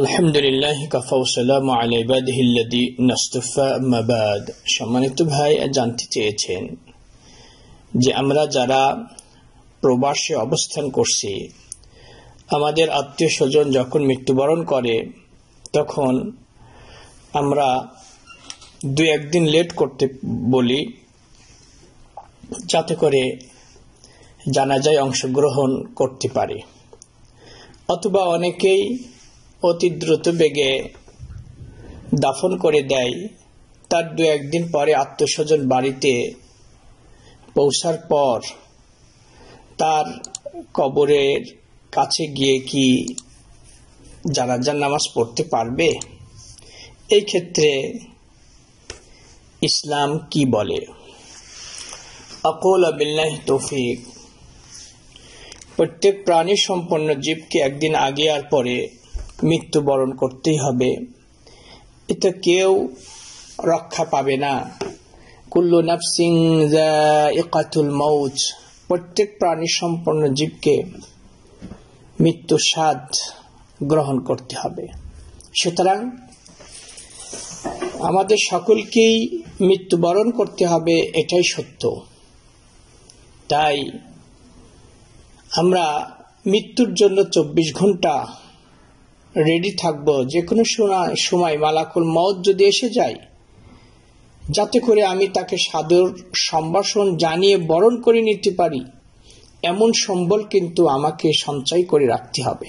আলহামদুলিল্লাহ কাফাউসালাম আলাইবাদিল্লাদি নাস্তফা মাবাদ সম্মানিত ভাই, জানতে চেয়েছেন যে আমরা যারা প্রবাসে অবস্থান করছি, আমাদের আত্মীয় স্বজন যখন মৃত্যুবরণ করে, তখন আমরা দু একদিন লেট করতে বলি, যাতে করে জানাজায় অংশগ্রহণ করতে পারে। অথবা অনেকেই অতি দ্রুত বেগে দাফন করে দেয়। তার দু একদিন পরে আত্মস্বজন বাড়িতে পৌঁছার পর তার কবরের কাছে গিয়ে কি জানাজার নামাজ পড়তে পারবে? এই ক্ষেত্রে ইসলাম কি বলে? অকল আবিল্লাহ তৌফিক। প্রত্যেক প্রাণী সম্পন্ন জীবকে একদিন আগে আর পরে মৃত্যুবরণ করতেই হবে। এতে কেউ রক্ষা পাবে না। কুল্লু নাফসিং ইকাতুল মৌজ প্রত্যেক প্রাণী সম্পন্ন জীবকে মৃত্যু স্বাদ গ্রহণ করতে হবে। সুতরাং আমাদের সকলকেই মৃত্যুবরণ করতে হবে, এটাই সত্য। তাই আমরা মৃত্যুর জন্য চব্বিশ ঘণ্টা রেডি থাকব যে কোনো সময় মালাকুল মত যদি এসে যায়, যাতে করে আমি তাকে সাদর সম্ভাষণ জানিয়ে বরণ করে নিতে পারি, এমন সম্বল কিন্তু আমাকে সঞ্চয় করে রাখতে হবে।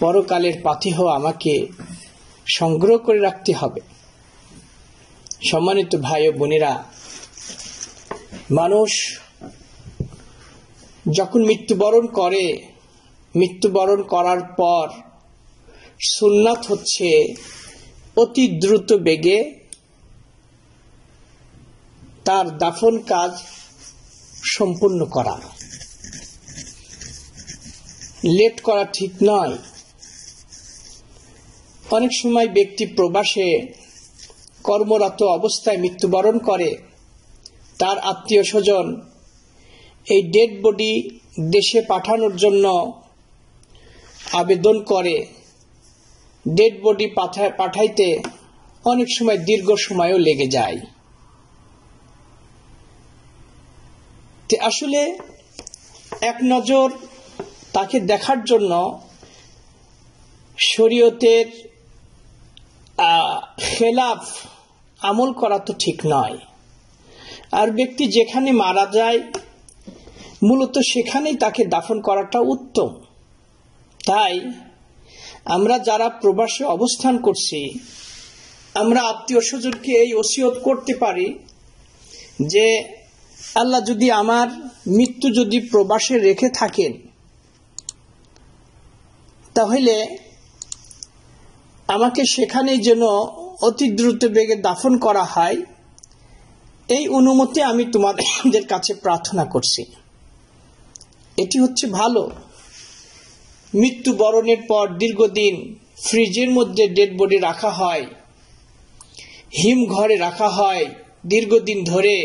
পরকালের পাথেহ আমাকে সংগ্রহ করে রাখতে হবে। সম্মানিত ভাই ও বোনেরা, মানুষ যখন মৃত্যুবরণ করে, মৃত্যুবরণ করার পর সুন্নাত হচ্ছে অতি দ্রুত বেগে তার দাফন কাজ সম্পূর্ণ করা। লেট করা ঠিক নয়। অনেক সময় ব্যক্তি প্রবাসে কর্মরত অবস্থায় মৃত্যুবরণ করে, তার আত্মীয় স্বজন এই ডেড বডি দেশে পাঠানোর জন্য আবেদন করে ডেড বডি পাঠাইতে অনেক সময় দীর্ঘ সময়ও লেগে যায়। আসলে এক নজর তাকে দেখার জন্য শরীয়তের খেলাফ আমল করা তো ঠিক নয়। আর ব্যক্তি যেখানে মারা যায়, মূলত সেখানেই তাকে দাফন করাটা উত্তম। তাই আমরা যারা প্রবাসে অবস্থান করছি, আমরা আত্মীয় স্বজনকে এই ওসিয়ত করতে পারি যে আল্লাহ যদি আমার মৃত্যু যদি প্রবাসে রেখে থাকেন, তাহলে আমাকে সেখানে যেন অতি দ্রুত বেগে দাফন করা হয়। এই অনুমতি আমি তোমাদের কাছে প্রার্থনা করছি। এটি হচ্ছে ভালো। মৃত্যুবরণের পর দীর্ঘদিন ফ্রিজের মধ্যে ডেড বডি রাখা হয়, হিম ঘরে রাখা হয় দীর্ঘদিন ধরে।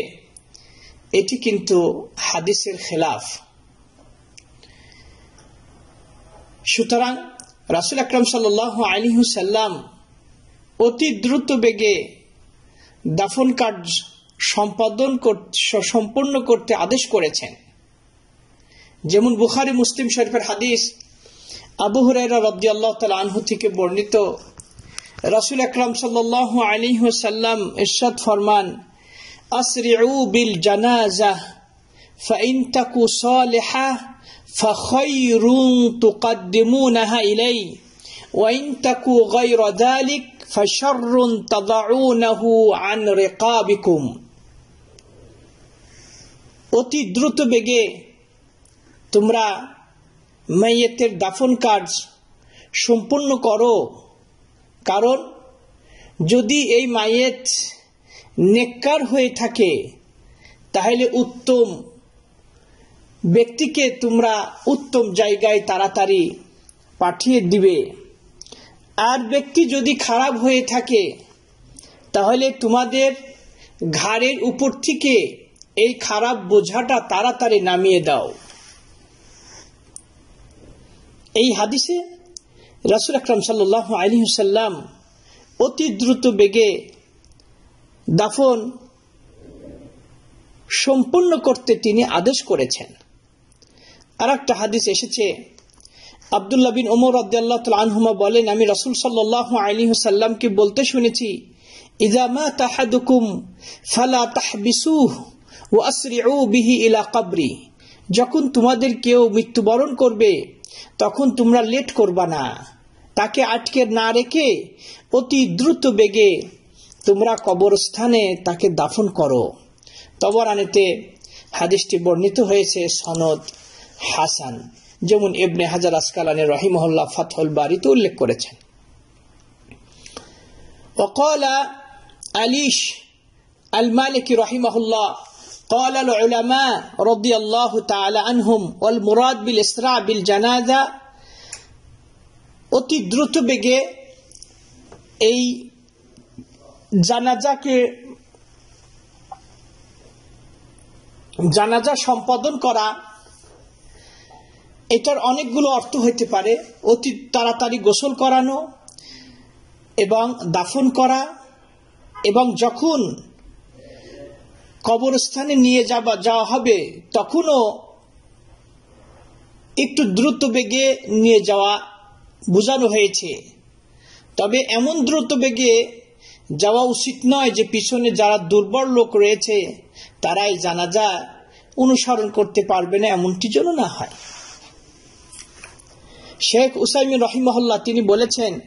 এটি কিন্তু হাদিসের খেলাফ। সুতরাং রাসুল আকরম সাল আলিহুসাল্লাম অতি দ্রুত বেগে দাফন কার্য সম্পাদন সম্পূর্ণ করতে আদেশ করেছেন। যেমন বুখারি, মুসলিম শরীফের হাদিস আবু হুরাইরা রব্দি আল্লাহ তালা আনহু থেকে বর্ণিত রাসুল আকরাম সাল্লাহ আলী সাল্লাম ইরশাদ ফরমান আসরিউ বিল জানাজা فإن تكو صالحة فخير تقدمونها إلي وإن تكو غير ذلك فشر تضعونه عن رقابكم অতি দ্রুত বেগে তোমরা মাইয়েতের দাফন কাজ সম্পূর্ণ করো। কারণ, যদি এই মায়েত নেককার হয়ে থাকে, তাহলে উত্তম ব্যক্তিকে তোমরা উত্তম জায়গায় তাড়াতাড়ি পাঠিয়ে দিবে। আর ব্যক্তি যদি খারাপ হয়ে থাকে, তাহলে তোমাদের ঘাড়ের উপর থেকে এই খারাপ বোঝাটা তাড়াতাড়ি নামিয়ে দাও। এই হাদিসে রাসুল আকরাম সাল্লাহ আলী সাল্লাম অতি দ্রুত বেগে দাফন সম্পূর্ণ করতে তিনি আদেশ করেছেন। আর একটা হাদিস এসেছে, আবদুল্লাহ বিন ওমর আদাল্লাহ আনহুমা বলেন, আমি রসুল সাল্লাহ আলী সাল্লামকে বলতে শুনেছি ইজামা তাহাদুকুম ফালা তাহবিসুহ ও আসরিউ বিহি ইলা কাবরি। যখন তোমাদের কেউ মৃত্যুবরণ করবে তখন তোমরা লেট করবা না তাকে আটকে না রেখে অতি দ্রুত বেগে তোমরা কবরস্থানে তাকে দাফন করো তবরানেতে হাদিসটি বর্ণিত হয়েছে সনদ হাসান যেমন এবনে হাজার আসকালানে রহিমহল্লা ফাতহল বাড়িতে উল্লেখ করেছেন وقال আলিশ المالكي رحمه الله قال العلماء رضي الله تعالى عنهم والمراد بالإسراع بالجنازة অতি দ্রুত বেগে এই জানাজাকে জানাজা সম্পাদন করা এটার অনেকগুলো অর্থ হইতে পারে অতি তাড়াতাড়ি গোসল করানো এবং দাফন করা এবং যখন কবরস্থানে নিয়ে যাওয়া যাওয়া হবে, তখনও একটু দ্রুত বেগে নিয়ে যাওয়া বোঝানো হয়েছে। তবে এমন দ্রুত বেগে যাওয়া উচিত নয় যে পিছনে যারা দুর্বল লোক রয়েছে, তারাই জানা জানাজা অনুসরণ করতে পারবে না, এমনটি যেন না হয়। শেখ উসাইমিন রহিমহল্লা তিনি বলেছেন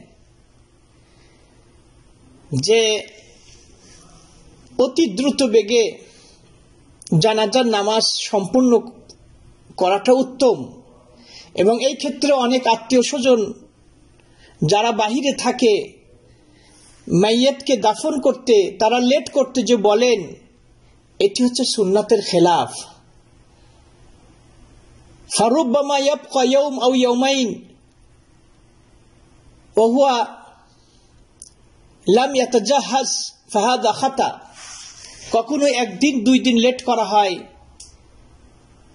যে অতি দ্রুত বেগে জানাজার নামাজ সম্পূর্ণ করাটা উত্তম। এবং এই ক্ষেত্রে অনেক আত্মীয় স্বজন যারা বাহিরে থাকে, মাইয়াতকে দাফন করতে, তারা লেট করতে যে বলেন, এটি হচ্ছে সুন্নাতের খেলাফ। লাম ইয়াতাজাহাজ, ফাহাদা খাতা। কখনো একদিন, দুই দিন লেট করা হয়।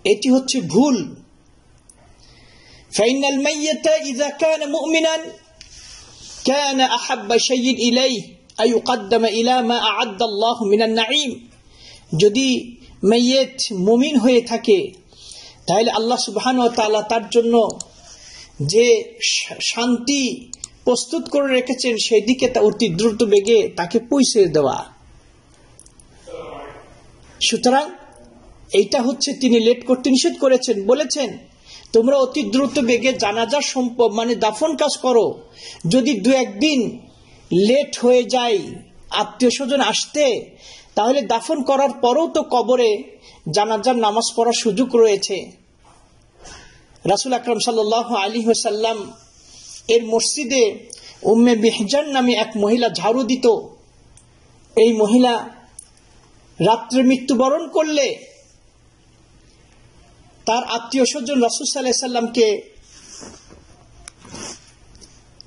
এটি হচ্ছে ভুল। ফাইনাল মাইয়াতা ইযা কানা মুমিনান কানা আহাব্বা শাইইন ইলাইহি আই ইউকদ্দামা ইলা মা আ'আদ্দা আল্লাহু মিনান নাঈম যদি মাইয়িত মুমিন হয়ে থাকে, তাহলে আল্লাহ সুবহান ওয়া তাআলা তার জন্য যে শান্তি প্রস্তুত করে রেখেছেন, সেই দিকে অতি দ্রুত বেগে তাকে পৌঁছে দেওয়া। সুতরাং এইটা হচ্ছে তিনি লেট করতে নিষেধ করেছেন, বলেছেন, তোমরা অতি দ্রুত বেগে জানাজা সম্পদ মানে দাফন কাজ করো। যদি দু একদিন লেট হয়ে যায়, আত্মীয় স্বজন আসতে, তাহলে দাফন করার পরও তো কবরে জানাজার নামাজ পড়ার সুযোগ রয়েছে। রাসুল আকরম সাল আলী সাল্লাম এর মসজিদে উম্মে মেহজান নামে এক মহিলা ঝাড়ু দিত। এই মহিলা রাত্রে মৃত্যুবরণ করলে তার আত্মীয় স্বজন রসুল সাল্লামকে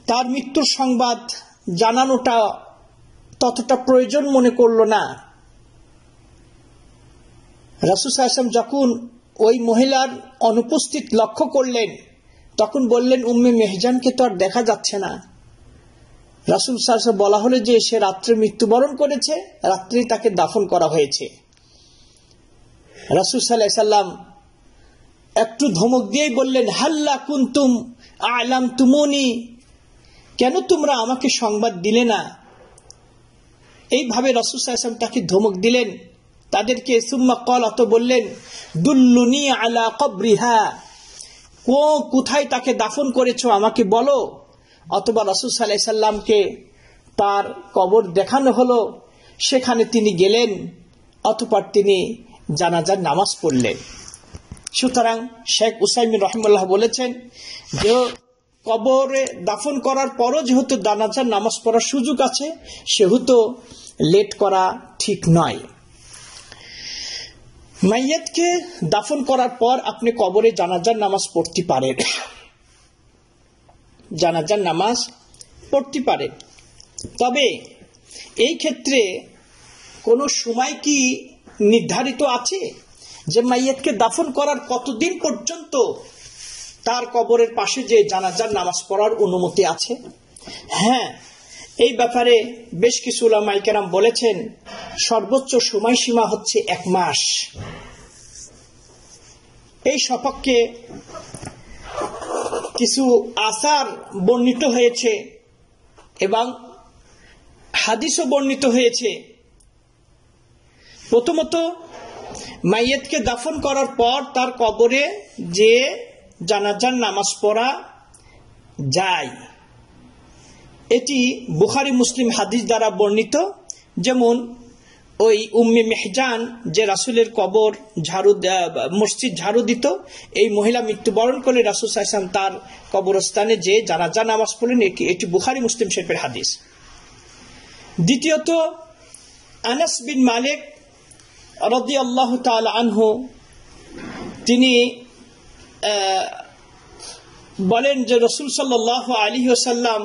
তার মৃত্যুর সংবাদ জানানোটা ততটা প্রয়োজন মনে করল না। রাসুল সাল্লাম যখন ওই মহিলার অনুপস্থিত লক্ষ্য করলেন, তখন বললেন, উম্মে মেহজানকে তো আর দেখা যাচ্ছে না। রাসুল সাহসা বলা হলো যে সে রাত্রে মৃত্যুবরণ করেছে, রাত্রেই তাকে দাফন করা হয়েছে। রাসুল সাল্লাহ সাল্লাম একটু ধমক দিয়েই বললেন, হাল্লা কুন্তুম আলাম তুমনি কেন তোমরা আমাকে সংবাদ দিলে না? এইভাবে রসুল সাহসাম তাকে ধমক দিলেন। তাদেরকে সুম্মা কল অত বললেন, দুল্লুনি আলা কবরিহা। কোথায় তাকে দাফন করেছ আমাকে বলো? অথবা রসুল সাল্লাহ সাল্লামকে তার কবর দেখানো হলো, সেখানে তিনি গেলেন, অতপর তিনি জানাজার নামাজ পড়লেন। সুতরাং শেখ উসাইমিন রহমুল্লাহ বলেছেন যে, কবরে দাফন করার পরও যেহেতু জানাজার নামাজ পড়ার সুযোগ আছে, সেহেতু লেট করা ঠিক নয়। মাইয়াতকে দাফন করার পর আপনি কবরে জানাজার নামাজ পড়তে পারেন। জানাজার নামাজ পড়তে পারেন তবে এই ক্ষেত্রে কোনো সময় কি নির্ধারিত আছে যে মাইয়াতকে দাফন করার কতদিন পর্যন্ত তার কবরের পাশে যে জানাজার নামাজ পড়ার অনুমতি আছে? হ্যাঁ এই ব্যাপারে বেশ কিছু উলামাইকেরাম বলেছেন, সর্বোচ্চ সময়সীমা হচ্ছে এক মাস। এই সপক্ষে কিছু আসার বর্ণিত হয়েছে এবং হাদিসও বর্ণিত হয়েছে। প্রথমত, মাইয়েতকে দাফন করার পর তার কবরে যে জানাজার নামাজ পড়া যায়, এটি বুখারি মুসলিম হাদিস দ্বারা বর্ণিত। যেমন ওই উম্মি মেহজান যে রাসুলের কবর ঝাড়ু মসজিদ ঝাড়ু দিত, এই মহিলা মৃত্যুবরণ করলে রাসুল সাহসান তার কবরস্থানে যে জানাজা নামাজ পড়লেন এটি বুখারি মুসলিম শেফের হাদিস। দ্বিতীয়ত, আনাস বিন মালিক রদি আল্লাহ আনহু, তিনি বলেন যে রসুল সাল্লাহ আলী সাল্লাম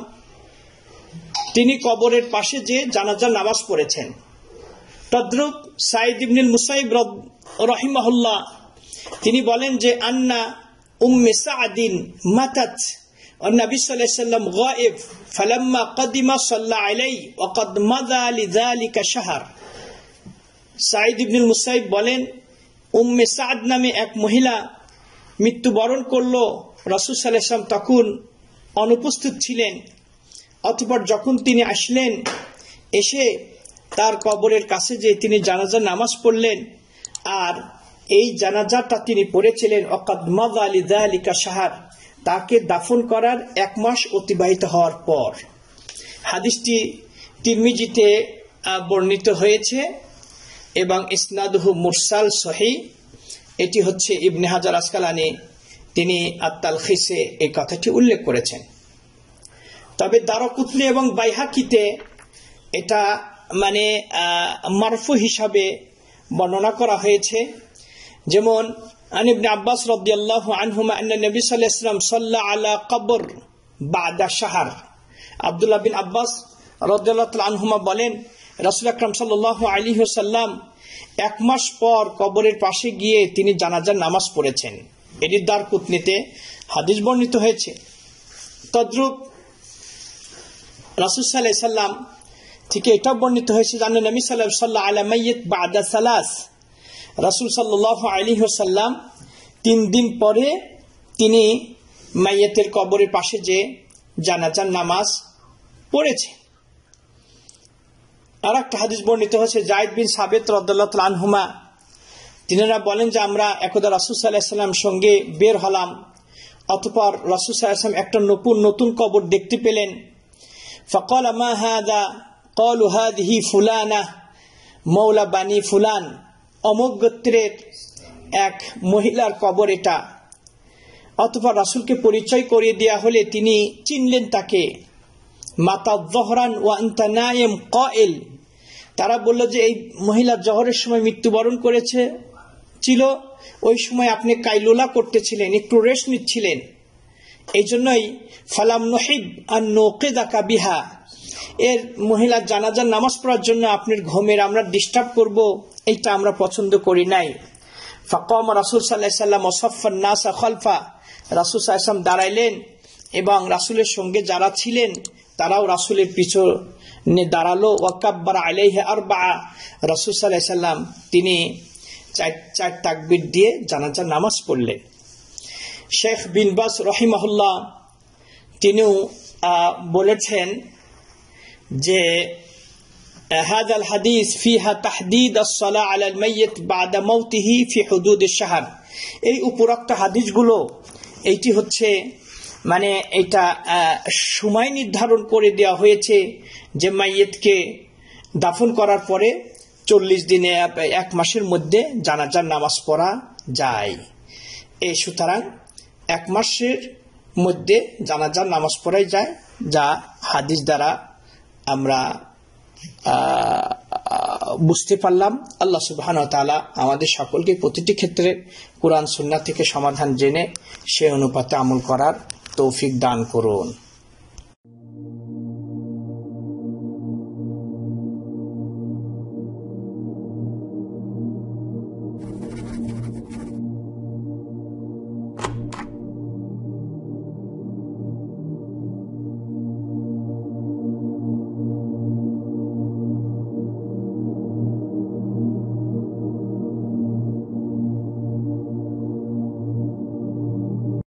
তিনি কবরের পাশে যে জানাজার নামাজ পড়েছেন। তদ্রুপ সাইদ ইবনুল মুসাইব রহিমাহুল্লাহ তিনি বলেন যে আন্না উম্মে সাদিন মাতাত النبي صلى الله عليه وسلم غائب فلما قدم صلى عليه وقد مضى لذلك شهر সাইদ ইবনুল মুসাইব বলেন উম্মে সাদ নামে এক মহিলা মৃত্যুবরণ করল রসুল সাল্লাম তখন অনুপস্থিত ছিলেন অতপর যখন তিনি আসলেন এসে তার কবরের কাছে যে তিনি জানাজা নামাজ পড়লেন, আর এই জানাজাটা তিনি পড়েছিলেন অকাদমাদ আলী আলিকা সাহার তাকে দাফন করার এক মাস অতিবাহিত হওয়ার পর। হাদিসটি তিরমিজিতে বর্ণিত হয়েছে এবং ইসনাদহু মুরসাল সহি। এটি হচ্ছে ইবনে হাজার আসকালানি তিনি আত্মাল খিসে এই কথাটি উল্লেখ করেছেন। তবে দারকুতনি এবং বাইহাকিতে এটা মানে মারফু হিসাবে বর্ণনা করা হয়েছে। যেমন আনিবনে আব্বাস রদিয়াল্লাহ আনহুমা আন্না নবী সাল্লাহ ইসলাম সাল্লাহ আলা কবর বাদা শাহার। আবদুল্লাহ বিন আব্বাস রদাল্লাহ আনহুমা বলেন, রসুল আকরম সাল আলী সাল্লাম এক মাস পর কবরের পাশে গিয়ে তিনি জানাজার নামাজ পড়েছেন। এটি কুতনিতে হাদিস বর্ণিত হয়েছে। তদ্রুপ রাসুল সাল্লাম থেকে এটাও বর্ণিত হয়েছে জানেন নবী সাল্লাহ সাল্লাহ আলামাইয়ত বাদা সালাস। রাসুল সাল্লাহ আলী সাল্লাম তিন দিন পরে তিনি মাইয়াতের কবরের পাশে যে জানাজার নামাজ পড়েছে। আর একটা হাদিস বর্ণিত হয়েছে জায়দ বিন সাবেত রদ্দাল্লাহ আনহুমা। তিনারা বলেন যে আমরা একদা রাসুল সাল্লাহ সাল্লাম সঙ্গে বের হলাম, অতপর রাসুল সাল্লাম একটা নতুন নতুন কবর দেখতে পেলেন। ফকল মা হাদা কলু হাদিহি ফুলানা মৌলা বানি ফুলান। অমুক গোত্রের এক মহিলার কবর এটা। অতপর রাসুলকে পরিচয় করিয়ে দেওয়া হলে তিনি চিনলেন তাকে। মাতা জহরান ওয়ান্তা নায়েম কয়েল। তারা বলল যে, এই মহিলা জহরের সময় মৃত্যুবরণ করেছে। ছিল, ওই সময় আপনি কাইলোলা করতেছিলেন, একটু রেস্ট নিচ্ছিলেন। এই জন্যই, ফালাম নহিব আর নৌকে দাকা বিহা। এর মহিলা জানাজার নামাজ পড়ার জন্য আপনার ঘুমের আমরা ডিস্টার্ব করব, এইটা আমরা পছন্দ করি নাই। ফাকম রাসুল সাল্লাম ওসফান নাসা খলফা। রাসুল সাল্লাম দাঁড়াইলেন এবং রাসুলের সঙ্গে যারা ছিলেন, তারাও রাসুলের পিছনে দাঁড়াল। ওয়াকাব্বার আলাইহে আর বা রাসুল সাল্লাম তিনি চার চার তাকবির দিয়ে জানাজার নামাজ পড়লেন। শেখ বিনবাস রহিমাহুল্লাহ, তিনিও বলেছেন যে هذا الحديث فيها تحديد الصلاة على الميت بعد موته في حدود الشهر এই উপরোক্ত হাদিসগুলো এইটি হচ্ছে মানে এটা সময় নির্ধারণ করে দেওয়া হয়েছে যে মাইয়েতকে দাফন করার পরে চল্লিশ দিনে এক মাসের মধ্যে জানাজার নামাজ পড়া যায় এই সুতরাং এক মাসের মধ্যে জানাজার নামাজ পড়াই যায় যা হাদিস দ্বারা আমরা বুঝতে পারলাম। আল্লাহ সুবাহান তালা আমাদের সকলকে প্রতিটি ক্ষেত্রে কোরআন সুন্না থেকে সমাধান জেনে সে অনুপাতে আমল করার তৌফিক দান করুন।